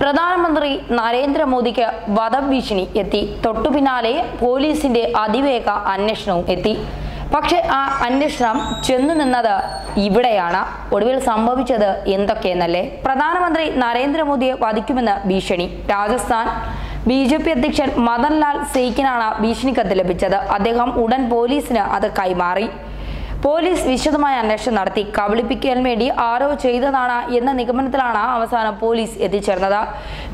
പ്രധാനമന്ത്രി നരേന്ദ്രമോദിക്ക് വധഭീഷണി എത്തി. തൊട്ടുപിന്നാലെ പോലീസിന്റെ അതിവേഗ അന്വേഷണവും എത്തി. പക്ഷെ ആ അന്വേഷണം ചെന്നു നിന്നത് ഇവിടെയാണ്. ഒടുവിൽ സംഭവിച്ചത് എന്തൊക്കെയെന്നല്ലേ? പ്രധാനമന്ത്രി നരേന്ദ്രമോദിയെ വധിക്കുമെന്ന് ഭീഷണി. രാജസ്ഥാൻ ബി ജെ പി അധ്യക്ഷൻ മദൻലാൽ സെയ്ക്കിനാണ് ഭീഷണിക്കത്ത് ലഭിച്ചത്. അദ്ദേഹം ഉടൻ പോലീസിന് അത് കൈമാറി. പോലീസ് വിശദമായ അന്വേഷണം നടത്തി. കബളിപ്പിക്കാൻ വേണ്ടി ആരോ ചെയ്തതാണ് എന്ന നിഗമനത്തിലാണ് അവസാനം പോലീസ് എത്തിച്ചേർന്നത്.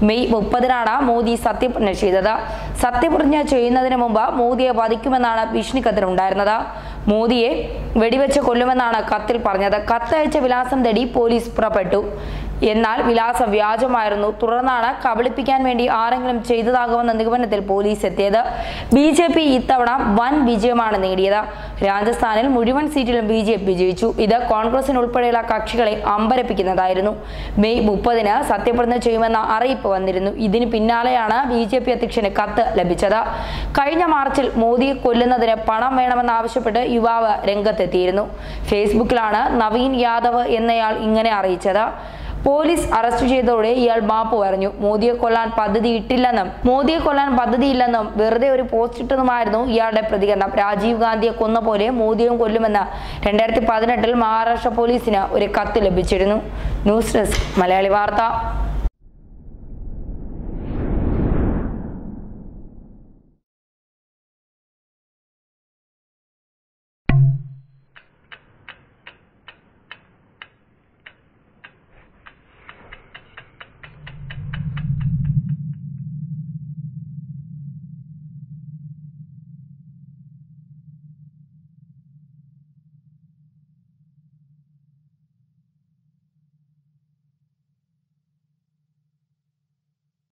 മെയ് മുപ്പതിനാണ് മോദി സത്യപ്രതിജ്ഞ ചെയ്തത്. സത്യപ്രതിജ്ഞ ചെയ്യുന്നതിന് മുമ്പ് മോദിയെ വധിക്കുമെന്നാണ് ഭീഷണി കത്തിലുണ്ടായിരുന്നത് മോദിയെ വെടിവെച്ച് കൊല്ലുമെന്നാണ് കത്തിൽ പറഞ്ഞത്. കത്തയച്ച വിലാസം തേടി പോലീസ് പുറപ്പെട്ടു. എന്നാൽ വിലാസം വ്യാജമായിരുന്നു തുടർന്നാണ് കബളിപ്പിക്കാൻ വേണ്ടി ആരെങ്കിലും ചെയ്തതാകുമെന്ന നിഗമനത്തിൽ പോലീസ് എത്തിയത്. ബി ജെ പി ഇത്തവണ വൻ വിജയമാണ് നേടിയത്. രാജസ്ഥാനിൽ മുഴുവൻ സീറ്റിലും ബി ജെ പി വിജയിച്ചു ഇത് കോൺഗ്രസിനുൾപ്പെടെയുള്ള കക്ഷികളെ അമ്പരപ്പിക്കുന്നതായിരുന്നു. മെയ് മുപ്പതിന് സത്യപ്രതിജ്ഞ ചെയ്യുമെന്ന അറിയിപ്പ് വന്നിരുന്നു. ഇതിന് പിന്നാലെയാണ് ബി ജെ പി അധ്യക്ഷന് കത്ത് ലഭിച്ചത്. കഴിഞ്ഞ മാർച്ചിൽ മോദിയെ കൊല്ലുന്നതിന് പണം വേണമെന്നാവശ്യപ്പെട്ട് യുവാവ് രംഗത്തെത്തിയിരുന്നു. ഫേസ്ബുക്കിലാണ് നവീൻ യാദവ് എന്നയാൾ ഇങ്ങനെ അറിയിച്ചത്. പോലീസ് അറസ്റ്റ് ചെയ്തതോടെ ഇയാൾ മാപ്പ് പറഞ്ഞു മോദിയെ കൊല്ലാൻ പദ്ധതി ഇട്ടില്ലെന്നും മോദിയെ കൊല്ലാൻ പദ്ധതിയില്ലെന്നും വെറുതെ ഒരു പോസ്റ്റ് ഇട്ടതുമായിരുന്നു ഇയാളുടെ പ്രതികരണം. രാജീവ് ഗാന്ധിയെ കൊന്ന പോലെ മോദിയും കൊല്ലുമെന്ന രണ്ടായിരത്തി പതിനെട്ടിൽ മഹാരാഷ്ട്ര പോലീസിന് ഒരു കത്ത് ലഭിച്ചിരുന്നു. ന്യൂസ് ഡെസ്ക് മലയാളി വാർത്ത.